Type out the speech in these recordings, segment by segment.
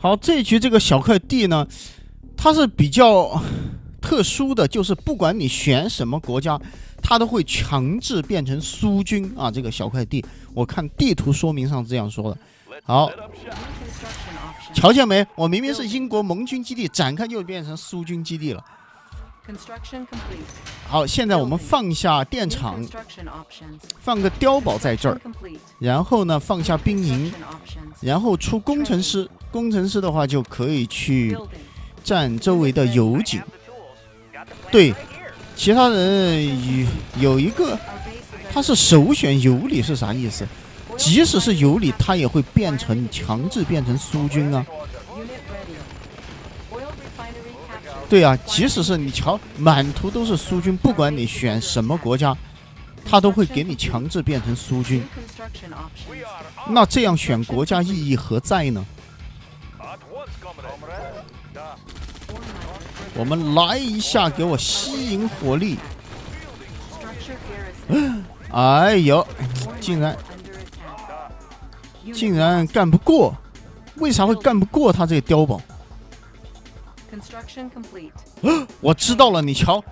好，这局这个小块地呢，它是比较特殊的，就是不管你选什么国家，它都会强制变成苏军啊。这个小块地，我看地图说明上这样说的。好，瞧见没？我明明是英国盟军基地，展开就变成苏军基地了。好，现在我们放下电厂，放个碉堡在这儿，然后呢放下兵营，然后出工程师。工程师的话就可以去占周围的油井。对，其他人有有一个，他是首选油里是啥意思？即使是油里，他也会变成强制变成苏军啊。对啊，即使是你瞧，满图都是苏军，不管你选什么国家，他都会给你强制变成苏军。那这样选国家意义何在呢？我们来一下，给我吸引火力！哎呦，竟然竟然干不过！为啥会干不过他这个碉堡？我知道了，你瞧，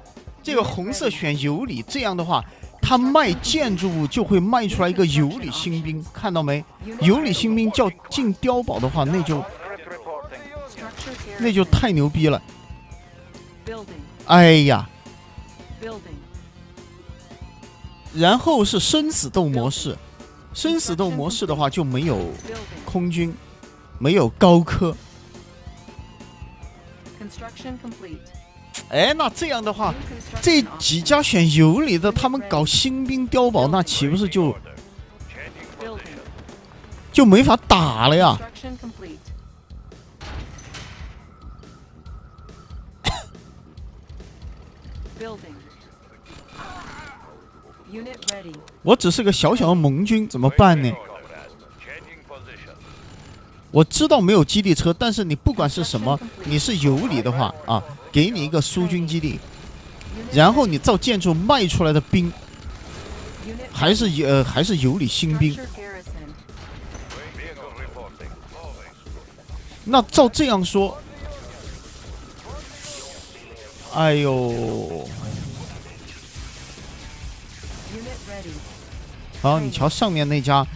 这个红色选有理，这样的话，他卖建筑物就会卖出来一个有理新兵，看到没？有理新兵叫进碉堡的话，那就那就太牛逼了！哎呀，然后是生死斗模式，生死斗模式的话就没有空军，没有高科。哎，那这样的话，这几家选有理的，他们搞新兵碉堡，那岂不是就就没法打了呀？我只是个小小的盟军，怎么办呢？我知道没有基地车，但是你不管是什么，你是有理的话啊，给你一个苏军基地，然后你造建筑卖出来的兵，还是呃还是有理新兵。那照这样说，哎呦。好，你瞧上面那家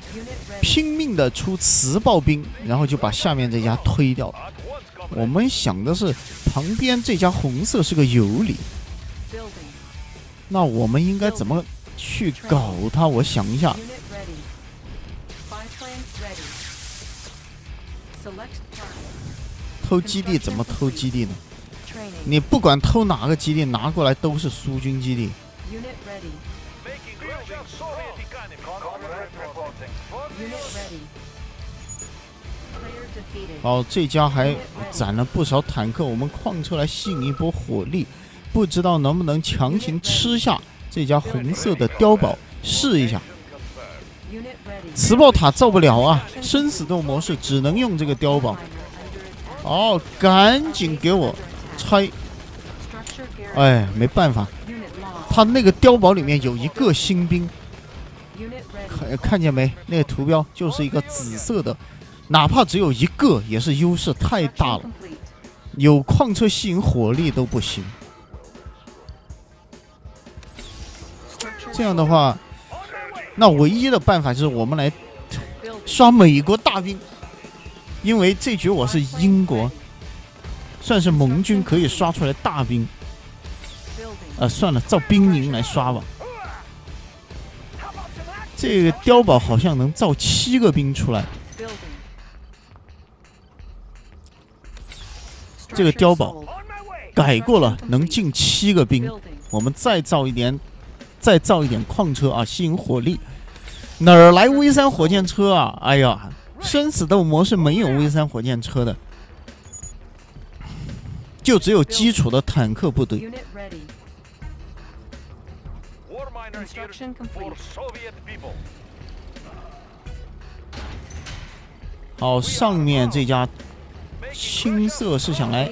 拼命的出磁暴兵，然后就把下面这家推掉了。我们想的是旁边这家红色是个尤里，那我们应该怎么去搞他？我想一下，偷基地怎么偷基地呢？你不管偷哪个基地，拿过来都是苏军基地。好，这家还攒了不少坦克，我们矿车来吸引一波火力，不知道能不能强行吃下这家红色的碉堡，试一下。磁暴塔造不了啊，生死斗模式只能用这个碉堡。哦，赶紧给我拆！哎，没办法，他那个碉堡里面有一个新兵。看看见没？那个图标就是一个紫色的，哪怕只有一个也是优势太大了。有矿车吸引火力都不行。这样的话，那唯一的办法就是我们来刷美国大兵，因为这局我是英国，算是盟军可以刷出来大兵。啊，算了，造兵营来刷吧。这个碉堡好像能造七个兵出来。这个碉堡改过了，能进七个兵。我们再造一点，再造一点矿车啊，吸引火力。哪儿来 V 三火箭车啊？哎呀，生死斗模式没有 V 三火箭车的，就只有基础的坦克部队。好，上面这家青色是想来，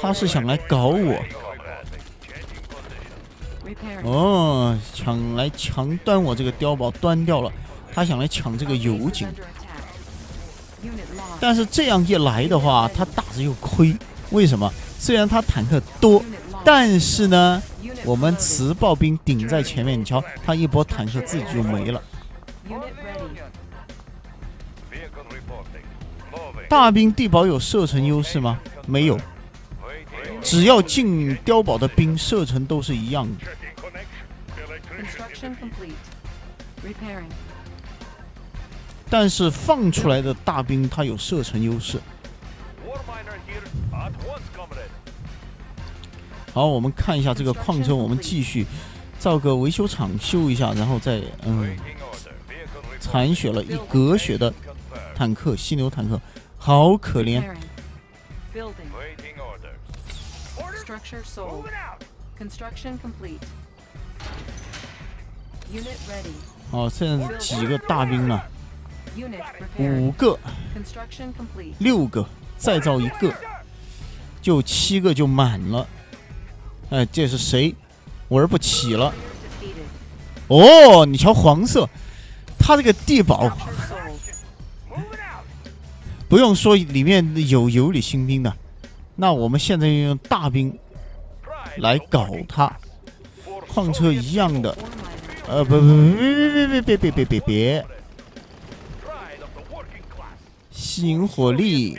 他是想来搞我。哦，抢来强端我这个碉堡，端掉了。他想来抢这个油井。但是这样一来的话，他打着又亏。为什么？虽然他坦克多，但是呢，我们磁暴兵顶在前面，你瞧，他一波坦克自己就没了。大兵地堡有射程优势吗？没有，只要进碉堡的兵射程都是一样的。但是放出来的大兵它有射程优势。好，我们看一下这个矿车，我们继续造个维修厂修一下，然后再嗯，残血了一格血的坦克，犀牛坦克，好可怜。好，现在几个大兵呢？五个，六个，再造一个，就七个就满了。哎，这是谁？玩不起了。哦，你瞧黄色，他这个地堡，不用说里面有有里新兵的，那我们现在用大兵来搞他。矿车一样的，呃，不不别别别别别别别别别。星火力，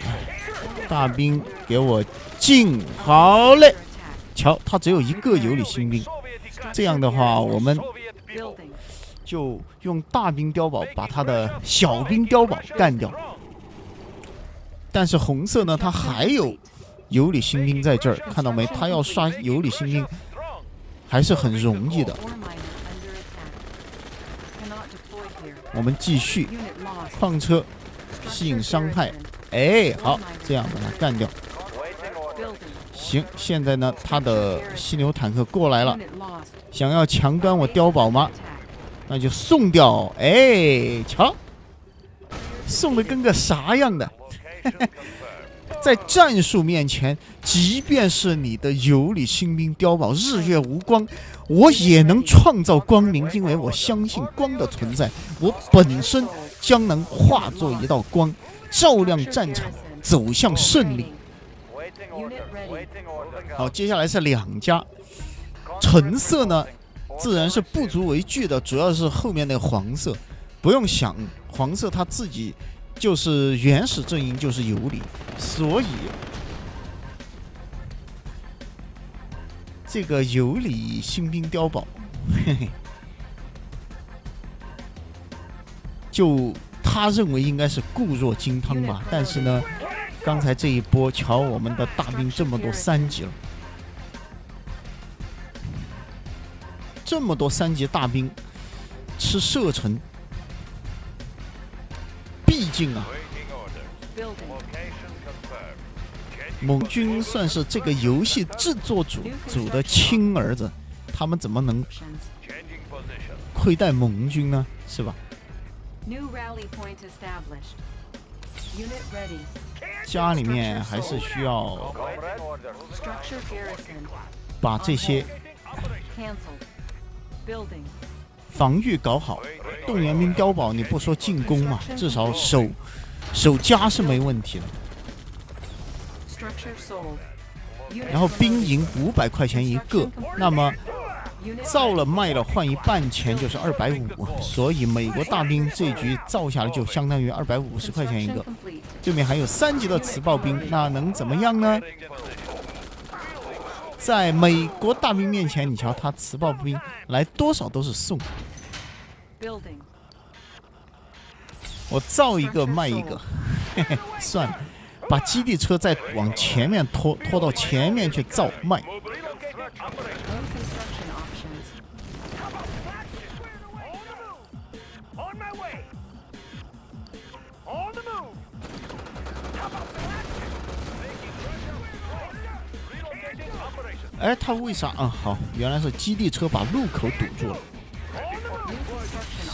大兵给我进，好嘞！瞧，他只有一个有理新兵，这样的话，我们就用大兵碉堡把他的小兵碉堡干掉。但是红色呢，他还有有理新兵在这儿，看到没？他要刷有理新兵还是很容易的。我们继续，矿车。吸引伤害，哎，好，这样把它干掉。行，现在呢，他的犀牛坦克过来了，想要强端我碉堡吗？那就送掉。哎，瞧，送的跟个啥样的？在战术面前，即便是你的有理新兵碉堡日月无光，我也能创造光明，因为我相信光的存在，我本身。将能化作一道光，照亮战场，走向胜利。好，接下来是两家，橙色呢，自然是不足为惧的，主要是后面那个黄色，不用想，黄色他自己就是原始阵营就是有理，所以这个有理新兵碉堡，嘿嘿。就他认为应该是固若金汤吧，但是呢，刚才这一波，瞧我们的大兵这么多三级了，这么多三级大兵吃射程，毕竟啊，盟军算是这个游戏制作组组的亲儿子，他们怎么能亏待盟军呢？是吧？家里面还是需要把这些防御搞好。动员兵碉堡，你不说进攻嘛，至少守守家是没问题的。然后兵营五百块钱一个，那么。造了卖了换一半钱就是二百五，所以美国大兵这局造下来就相当于二百五十块钱一个。对面还有三级的磁暴兵，那能怎么样呢？在美国大兵面前，你瞧他磁暴兵来多少都是送。我造一个卖一个，嘿嘿，算了，把基地车再往前面拖，拖到前面去造卖。哎，他为啥啊？好，原来是基地车把路口堵住了。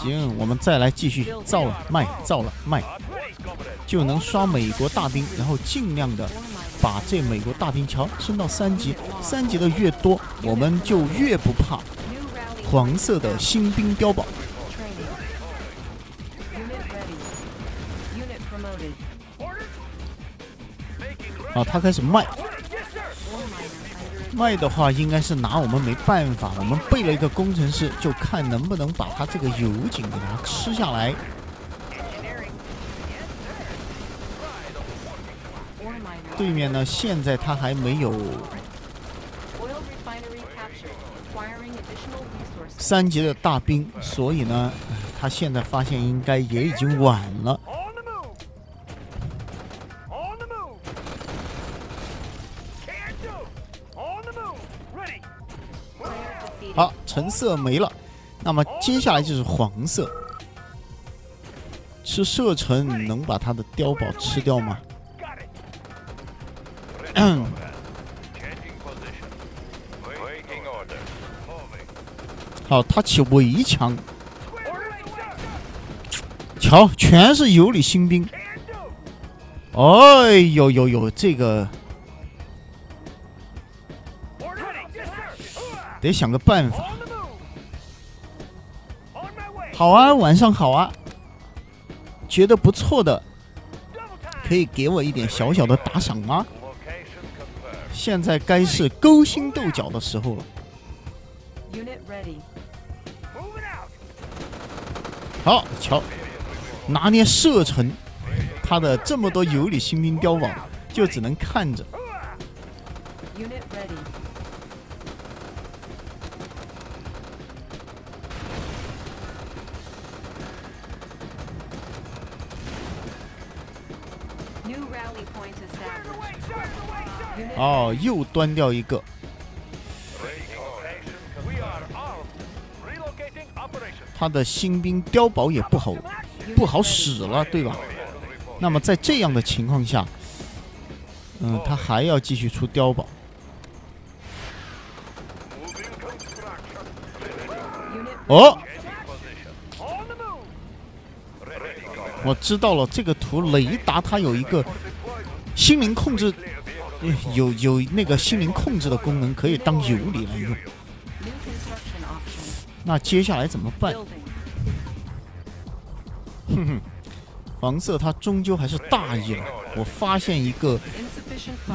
行，我们再来继续造了卖，造了卖，就能刷美国大兵，然后尽量的把这美国大兵桥升到三级。三级的越多，我们就越不怕黄色的新兵碉堡。啊，他开始卖，卖的话应该是拿我们没办法。我们备了一个工程师，就看能不能把他这个油井给他吃下来。对面呢，现在他还没有三级的大兵，所以呢，他现在发现应该也已经晚了。橙色没了，那么接下来就是黄色。吃射程能把他的碉堡吃掉吗？好，他起围墙，瞧，全是有里新兵。哎呦呦呦，这个得想个办法。好啊，晚上好啊，觉得不错的，可以给我一点小小的打赏吗？现在该是勾心斗角的时候了。好，瞧，拿捏射程，他的这么多有理新兵碉堡，就只能看着。哦，又端掉一个。他的新兵碉堡也不好，不好使了，对吧？那么在这样的情况下，嗯，他还要继续出碉堡。哦，我知道了，这个图雷达它有一个心灵控制。有有那个心灵控制的功能，可以当游离来用。那接下来怎么办？哼哼，黄色他终究还是大意了。我发现一个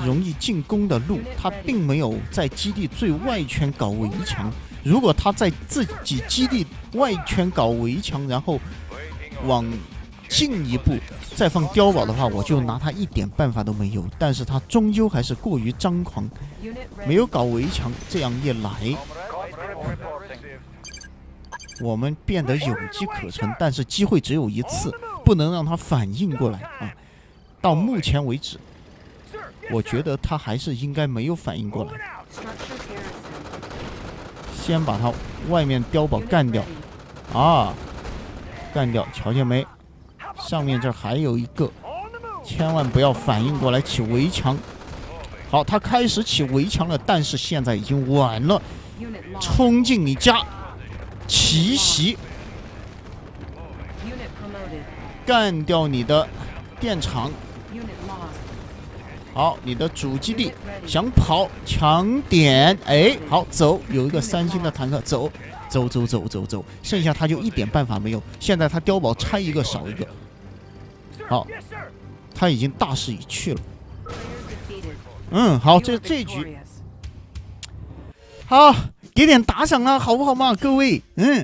容易进攻的路，他并没有在基地最外圈搞围墙。如果他在自己基地外圈搞围墙，然后往。进一步再放碉堡的话，我就拿他一点办法都没有。但是他终究还是过于张狂，没有搞围墙，这样一来，我们变得有机可乘。但是机会只有一次，不能让他反应过来啊！到目前为止，我觉得他还是应该没有反应过来。先把他外面碉堡干掉啊！干掉，瞧见没？上面这还有一个，千万不要反应过来起围墙。好，他开始起围墙了，但是现在已经晚了。冲进你家，奇袭，干掉你的电厂。好，你的主基地想跑抢点，哎，好走，有一个三星的坦克，走，走走走走走，剩下他就一点办法没有。现在他碉堡拆一个少一个。好，他已经大势已去了。嗯，好，这这局好，给点打赏啊，好不好嘛，各位？嗯。